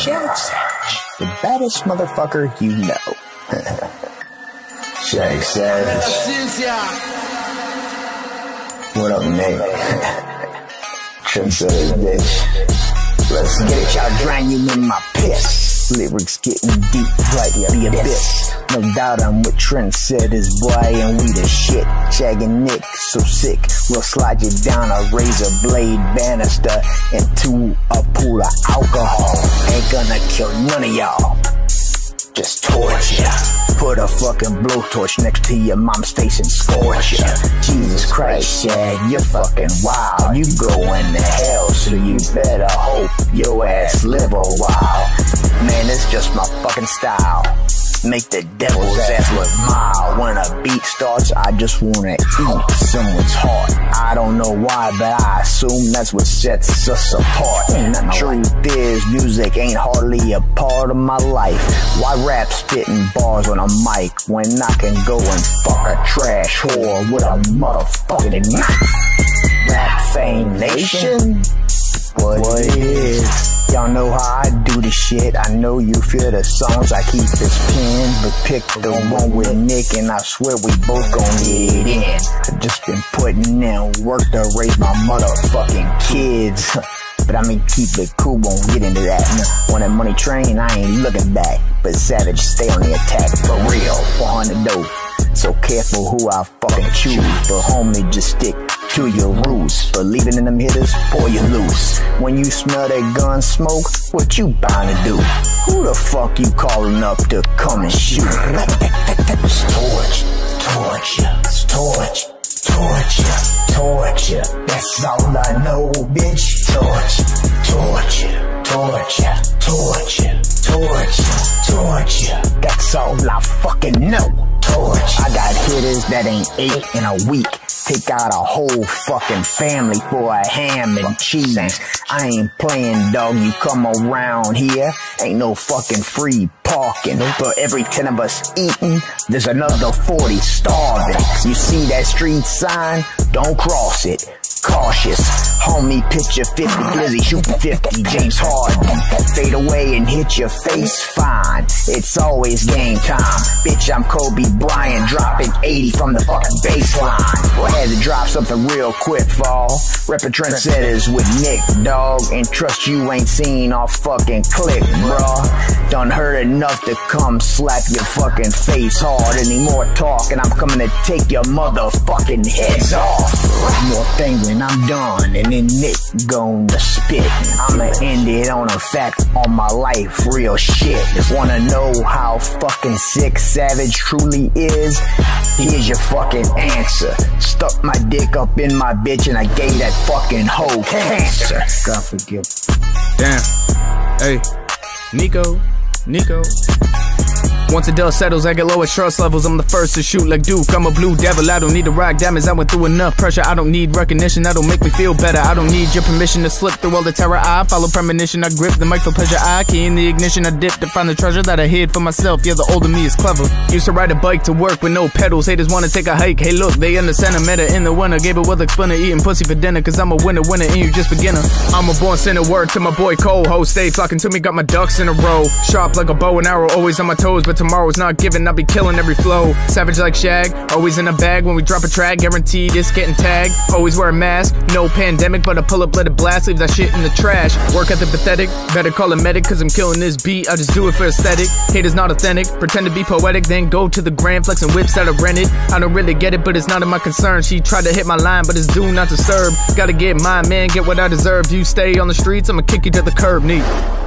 Shag Savage, the baddest motherfucker you know. Shag Savage. What up, Nate? Trendsetter, bitch. Let's get it, y'all drowning in my piss. Lyrics getting deep like the abyss. No doubt I'm with TrendSetterZ, boy, and we the shit. Shagging NiQ, so sick. We'll slide you down a razor blade banister into a pool of alcohol. Ain't gonna kill none of y'all. Just ya. Put a fucking blowtorch next to your mom's face and scorch ya. Jesus Christ, yeah, you're fucking wild. You going to hell, so you better hope your ass live a while. Man, it's just my fucking style. Make the devil's ass look mild. When a beat starts, I just wanna eat someone's heart. I don't know why, but I assume that's what sets us apart. And the truth is, music ain't hardly a part of my life. Why rap spitting bars on a mic when I can go and fuck a trash whore with a motherfucking knife? Rap Fame Nation? What, what is? Y'all know how I do the shit. I know you feel the songs. I keep this pen, but pick the one with NiQ, and I swear we both gon' get in. I just been putting in work to raise my motherfucking kids. But I mean, keep it cool, won't get into that. On that money train, I ain't looking back. But Savage, stay on the attack for real. 400 dope. So careful who I fucking choose. But homie, just stick to your roots. Believing in them hitters, pour you loose. When you smell that gun smoke, what you bound to do? Who the fuck you calling up to come and shoot? torch ya, torch, torch ya, torch ya. That's all I know, bitch. Torch ya, torch ya, torch ya. That's all I fucking know. Torch. I got hitters that ain't ate in a week. Take out a whole fucking family for a ham and cheese. I ain't playing, dog. You come around here, ain't no fucking free parking. For every 10 of us eating, there's another 40 starving. You see that street sign? Don't cross it. Cautious, homie, picture 50 Glizzy, shooting 50, James Harden. Fade away and hit your face, fine. It's always game time. Bitch, I'm Kobe Bryant, dropping 80 from the fucking baseline. Well, had to drop something real quick, fall. Reppin' TrendSetterZ with NiQ, dog. And trust you ain't seen our fucking click, bruh. Done heard enough to come slap your fucking face hard. Any more talk, and I'm coming to take your motherfucking heads off. More thing when I'm done, and then NiQ gonna spit. I'ma end it on a fact on my life, real shit. Wanna know how fucking sick Savage truly is? Here's your fucking answer. Stuck my dick up in my bitch and I gave that fucking hoe cancer. God forgive. Damn. Hey, Nico, Nico. Once the dust settles, I get lowest trust levels. I'm the first to shoot like Duke. I'm a blue devil. I don't need to rock diamonds. I went through enough pressure. I don't need recognition. That'll make me feel better. I don't need your permission to slip through all the terror. I follow premonition. I grip the mic for pleasure. I key in the ignition. I dip to find the treasure that I hid for myself. Yeah, the older me is clever. Used to ride a bike to work with no pedals. Haters wanna take a hike. Hey, look, they understand a meta in the winter. Gave it with explainer eating pussy for dinner. Cause I'm a winner, winner, and you just beginner. I'm a born sinner. Word to my boy Cole. Ho, stay flocking to me. Got my ducks in a row. Sharp like a bow and arrow. Always on my toes, but tomorrow's not given. I'll be killing every flow. Savage like Shag, always in a bag when we drop a track. Guaranteed it's getting tagged. Always wear a mask, no pandemic, but I pull up, let it blast, leave that shit in the trash. Work at the pathetic, better call a medic, cause I'm killing this beat. I just do it for aesthetic. Haters not authentic, pretend to be poetic, then go to the grand flex and whips that I rented. I don't really get it, but it's none of my concern. She tried to hit my line, but it's due not to serve. Gotta get mine, man, get what I deserve. You stay on the streets, I'ma kick you to the curb, neat.